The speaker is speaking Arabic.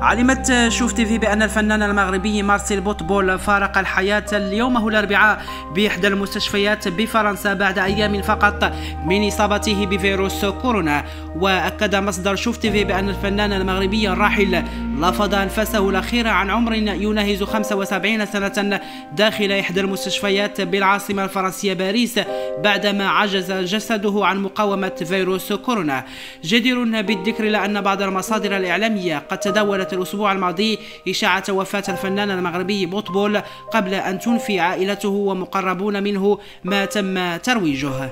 علمت شوف تيفي بأن الفنان المغربي مارسيل بوتبول فارق الحياة اليوم؟ الأربعاء بإحدى المستشفيات بفرنسا بعد أيام فقط من إصابته بفيروس كورونا. وأكد مصدر شوف تيفي بأن الفنان المغربي الراحل لفظ أنفاسه الأخيرة عن عمر يناهز 75 سنة داخل إحدى المستشفيات بالعاصمة الفرنسية باريس بعدما عجز جسده عن مقاومة فيروس كورونا. جدير بالذكر لأن بعض المصادر الإعلامية قد تداولت الأسبوع الماضي إشاعة وفاة الفنان المغربي بوطبول قبل أن تنفي عائلته ومقربون منه ما تم ترويجه.